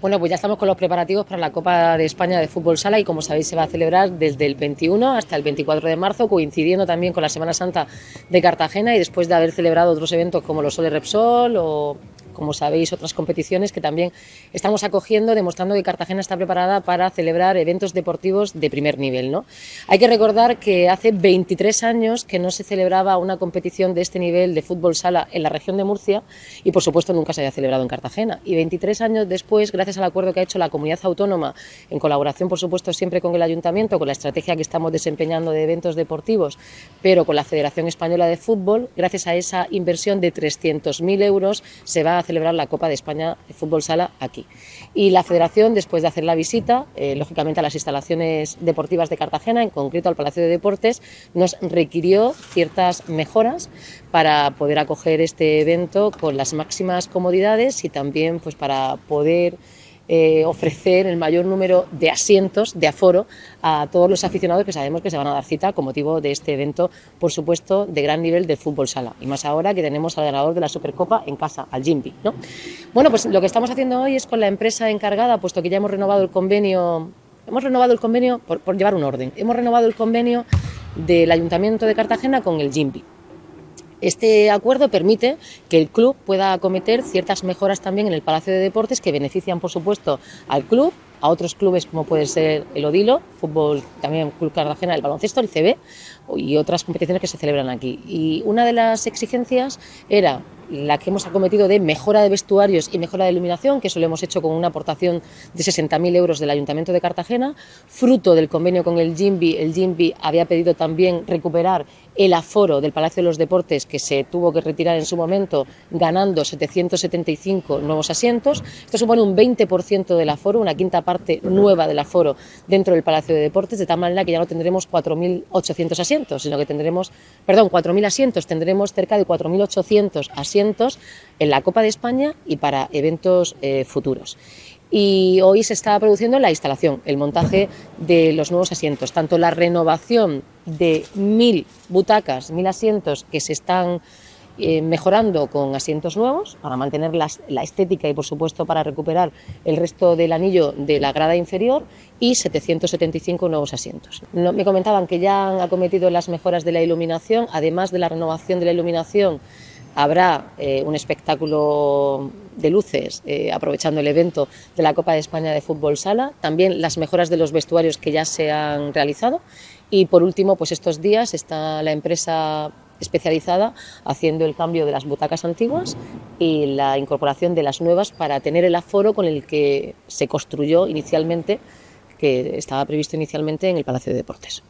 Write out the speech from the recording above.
Bueno, pues ya estamos con los preparativos para la Copa de España de Fútbol Sala y como sabéis se va a celebrar desde el 21 hasta el 24 de marzo, coincidiendo también con la Semana Santa de Cartagena y después de haber celebrado otros eventos como los Sole Repsol o como sabéis, otras competiciones que también estamos acogiendo, demostrando que Cartagena está preparada para celebrar eventos deportivos de primer nivel. ¿no? Hay que recordar que hace 23 años que no se celebraba una competición de este nivel de fútbol sala en la región de Murcia y, por supuesto, nunca se había celebrado en Cartagena. Y 23 años después, gracias al acuerdo que ha hecho la comunidad autónoma, en colaboración, por supuesto, siempre con el ayuntamiento, con la estrategia que estamos desempeñando de eventos deportivos, pero con la Federación Española de Fútbol, gracias a esa inversión de 300.000 euros, se va a celebrar la Copa de España de Fútbol Sala aquí. Y la Federación, después de hacer la visita, eh, lógicamente a las instalaciones deportivas de Cartagena, en concreto al Palacio de Deportes, nos requirió ciertas mejoras para poder acoger este evento con las máximas comodidades y también pues, para poder eh, ofrecer el mayor número de asientos, de aforo, a todos los aficionados que sabemos que se van a dar cita con motivo de este evento, por supuesto, de gran nivel de fútbol sala. Y más ahora que tenemos al ganador de la Supercopa en casa, al Jimby. ¿no? Bueno, pues lo que estamos haciendo hoy es con la empresa encargada, puesto que ya hemos renovado el convenio, hemos renovado el convenio, por, por llevar un orden, hemos renovado el convenio del Ayuntamiento de Cartagena con el Jimby. Este acuerdo permite que el club pueda acometer ciertas mejoras también en el Palacio de Deportes que benefician, por supuesto, al club, a otros clubes como puede ser el Odilo, fútbol, también Club Cartagena, el baloncesto, el CB y otras competiciones que se celebran aquí. Y una de las exigencias era la que hemos acometido de mejora de vestuarios y mejora de iluminación, que eso lo hemos hecho con una aportación de 60.000 euros del Ayuntamiento de Cartagena, fruto del convenio con el Jimbi. El Jimbi había pedido también recuperar el aforo del Palacio de los Deportes, que se tuvo que retirar en su momento, ganando 775 nuevos asientos. Esto supone un 20% del aforo, una quinta parte nueva del aforo dentro del Palacio de Deportes, de tal manera que ya no tendremos 4.800 asientos, sino que tendremos, perdón, 4.000 asientos, tendremos cerca de 4.800 asientos en la Copa de España y para eventos eh, futuros. Y hoy se está produciendo la instalación, el montaje de los nuevos asientos, tanto la renovación de mil butacas, mil asientos que se están eh, mejorando con asientos nuevos para mantener la, estética y por supuesto para recuperar el resto del anillo de la grada inferior y 775 nuevos asientos. me comentaban que ya han acometido las mejoras de la iluminación, además de la renovación de la iluminación Habrá eh, un espectáculo de luces eh, aprovechando el evento de la Copa de España de Fútbol Sala, también las mejoras de los vestuarios que ya se han realizado y por último, pues estos días está la empresa especializada haciendo el cambio de las butacas antiguas y la incorporación de las nuevas para tener el aforo con el que se construyó inicialmente, que estaba previsto inicialmente en el Palacio de Deportes.